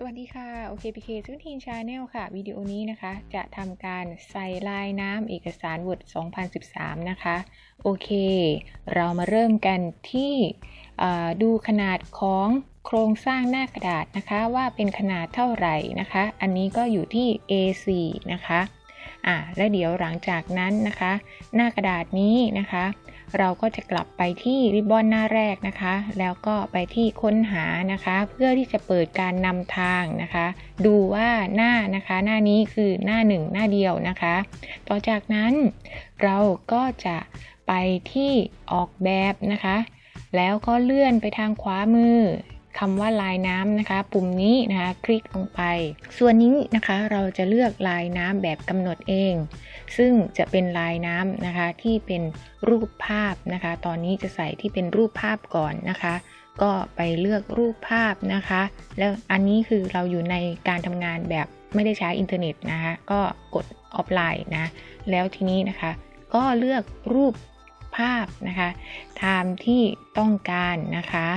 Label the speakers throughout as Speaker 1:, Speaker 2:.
Speaker 1: สวัสดีค่ะ OKPK ซึ่งทีนชาแนลค่ะ วิดีโอนี้นะคะ จะทำการใส่ลายน้ำเอกสาร Word 2013 นะคะ โอเค เรามาเริ่มกันที่ดูขนาดของโครงสร้างหน้ากระดาษนะคะ ว่าเป็นขนาดเท่าไหร่นะคะ อันนี้ก็อยู่ที่ A4 นะคะ อ่าและเดี๋ยวหลังจากนั้นนะคะ หน้ากระดาษนี้นะคะ เราก็จะกลับไปที่ริบบอนหน้าแรกนะคะ แล้วก็ไปที่ค้นหานะคะ เพื่อที่จะเปิดการนำทางนะคะ ดูว่าหน้านะคะ หน้านี้คือหน้าหนึ่งหน้าเดียวนะคะ ต่อจากนั้นเราก็จะไปที่ออกแบบนะคะ แล้วก็เลื่อนไปทางขวามือ คำว่าลายน้ำนะคะ ปุ่มนี้นะคะ คลิกลงไป ส่วนนี้นะคะเราจะเลือกลายน้ำแบบกำหนดเอง ซึ่งจะเป็นลายน้ำนะคะที่เป็นรูปภาพนะคะ ตอนนี้จะใส่ที่เป็นรูปภาพก่อนนะคะ ก็ไปเลือกรูปภาพนะคะ แล้วอันนี้คือเราอยู่ในการทำงานแบบไม่ได้ใช้อินเทอร์เน็ตนะคะ ก็กดออฟไลน์นะ แล้วทีนี้นะคะ ก็เลือกรูปภาพนะคะตามที่ต้องการนะคะ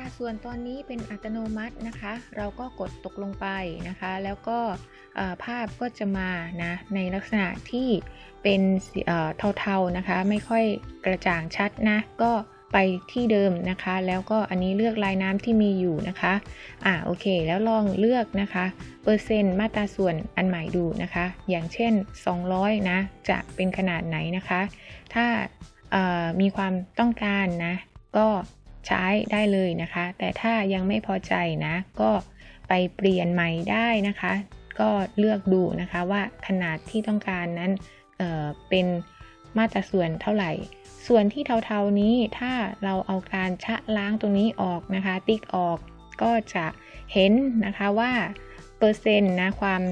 Speaker 1: อัตาส่วนตอนนี้เป็นอัตโนมัตินะคะ เราก็กดตกลงไปนะคะ แล้วก็ภาพก็จะมานะในลักษณะที่เป็นเทาๆนะคะ ไม่ค่อยกระจ่างชัดนะ ก็ไปที่เดิมนะคะ แล้วก็อันนี้เลือกลายน้ำที่มีอยู่นะคะอ่าโอเค แล้วลองเลือกนะคะ เปอร์เซ็นต์มาตราส่วนอันใหม่ดูนะคะ อย่างเช่น 200 นะ จะเป็นขนาดไหนนะคะ ถ้ามีความต้องการนะ ก็ ใช้ได้เลยนะคะ แต่ถ้ายังไม่พอใจนะ ก็ไปเปลี่ยนใหม่ได้นะคะ ก็เลือกดูนะคะว่าขนาดที่ต้องการนั้นเเป็นมาตราส่วนเท่าไหร่ ส่วนที่เทาๆนี้ถ้าเราเอาการชะล้างตรงนี้ออกนะคะ ติ๊กออกก็จะเห็นนะคะว่าเปอร์เซ็นต์นะความ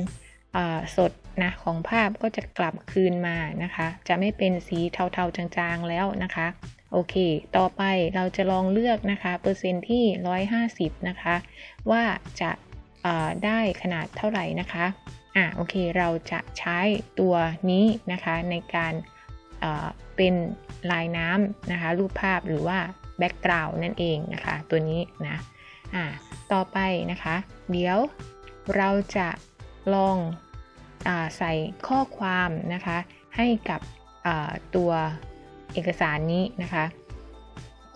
Speaker 1: สดนะของภาพก็จะกลับคืนมานะคะ จะไม่เป็นสีเทาๆจางๆแล้วนะคะ โอเค ต่อไปเราจะลองเลือกนะคะเปอร์เซ็นต์ที่ 150 นะคะ ว่าจะได้ขนาดเท่าไหร่นะคะอะโอเค เราจะใช้ตัวนี้นะคะในการเป็นลายน้ำนะคะ รูปภาพหรือว่าแบ็กกราวน์นั่นเองนะคะ ตัวนี้นะอะต่อไปนะคะ เดี๋ยวเราจะลองอใส่ข้อความนะคะ ให้กับตัว เอกสารนี้นะคะ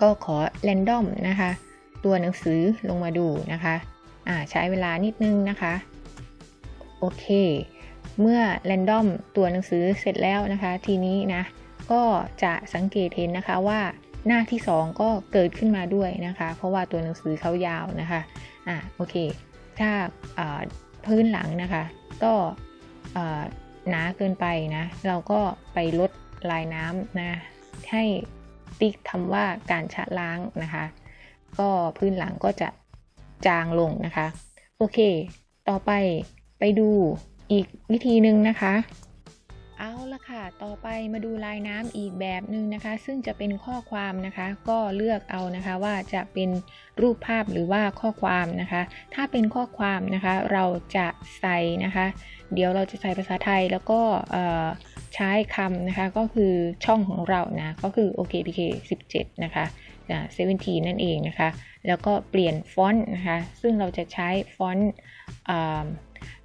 Speaker 1: ก็ขอแรนดอมนะคะ ตัวหนังสือลงมาดูนะคะะใช้เวลานิดนึงนะคะ โอเค เมื่อแรนดอมตัวหนังสือเสร็จแล้วนะคะ ทีนี้นะ ก็จะสังเกตเห็นนะคะว่าหน้าที่ 2 ก็เกิดขึ้นมาด้วยนะคะ เพราะว่าตัวหนังสือเขายาวนะคะ อ่าโอเค ถ้าพื้นหลังนะคะ ก็หนาเกินไปนะ เราก็ไปลดลายน้ำนะ ให้ติ๊กคำว่าการชะล้างนะคะ ก็พื้นหลังก็จะจางลงนะคะ โอเค ต่อไปไปดูอีกวิธีหนึ่งนะคะ เอาละค่ะ ต่อไปมาดูลายน้ำอีกแบบหนึ่งนะคะ ซึ่งจะเป็นข้อความนะคะ ก็เลือกเอานะคะว่าจะเป็นรูปภาพหรือว่าข้อความนะคะ ถ้าเป็นข้อความนะคะ เราจะใส่นะคะ เดี๋ยวเราจะใส่ภาษาไทยแล้วก็ ใช้คำนะคะก็คือช่องของเรานะก็คือ OKPK 17 นะคะ17นั่นเองนะคะ แล้วก็เปลี่ยนฟอนต์นะคะ ซึ่งเราจะใช้ฟอนต์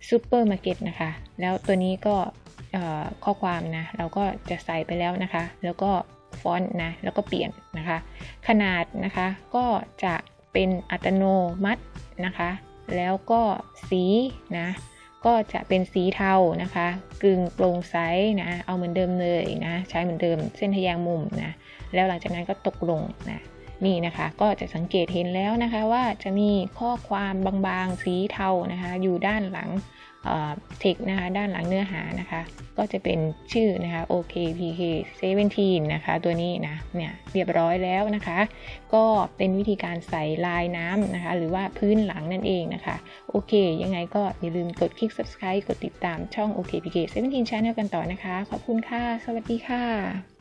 Speaker 1: ซูเปอร์มาร์เก็ตนะคะ แล้วตัวนี้ก็ข้อความนะ เราก็จะใส่ไปแล้วนะคะ แล้วก็ฟอนต์นะ แล้วก็เปลี่ยนนะคะ ขนาดนะคะก็จะเป็นอัตโนมัตินะคะ แล้วก็สีนะ ก็จะเป็นสีเทานะคะ กึ่งโปร่งใสนะ เอาเหมือนเดิมเลยนะ ใช้เหมือนเดิมเส้นทะแยงมุมนะ แล้วหลังจากนั้นก็ตกลงนะ นี่นะคะ ก็จะสังเกตเห็นแล้วนะคะว่าจะมีข้อความบางๆ สีเทานะคะ อยู่ด้านหลังเทคนะคะ ด้านหลังเนื้อหานะคะ ก็จะเป็นชื่อนะคะ OKPK 17นะคะ ตัวนี้นะ เนี่ย เรียบร้อยแล้วนะคะ ก็เป็นวิธีการใส่ลายน้ำนะคะ หรือว่าพื้นหลังนั่นเองนะคะ โอเค ยังไงก็อย่าลืมกดคลิก subscribe กดติดตามช่อง OKPK 17 Channel กันต่อนะคะ ขอบคุณค่ะ สวัสดีค่ะ